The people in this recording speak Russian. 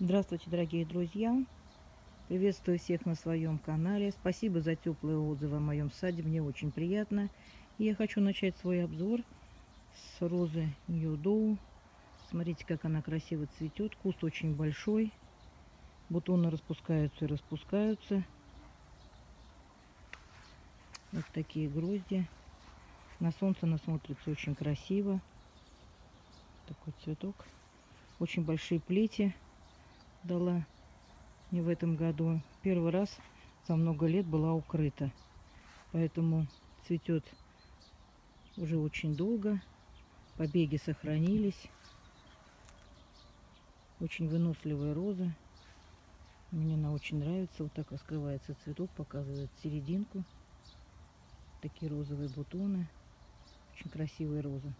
Здравствуйте, дорогие друзья! Приветствую всех на своем канале. Спасибо за теплые отзывы о моем саде. Мне очень приятно. И я хочу начать свой обзор с розы Ньюдоу. Смотрите, как она красиво цветет. Куст очень большой. Бутоны распускаются и распускаются. Вот такие грозди. На солнце она смотрится очень красиво. Такой цветок. Очень большие плети дала не в этом году. Первый раз за много лет была укрыта. Поэтому цветет уже очень долго. Побеги сохранились. Очень выносливая роза. Мне она очень нравится. Вот так раскрывается цветок, показывает серединку. Такие розовые бутоны. Очень красивые розы.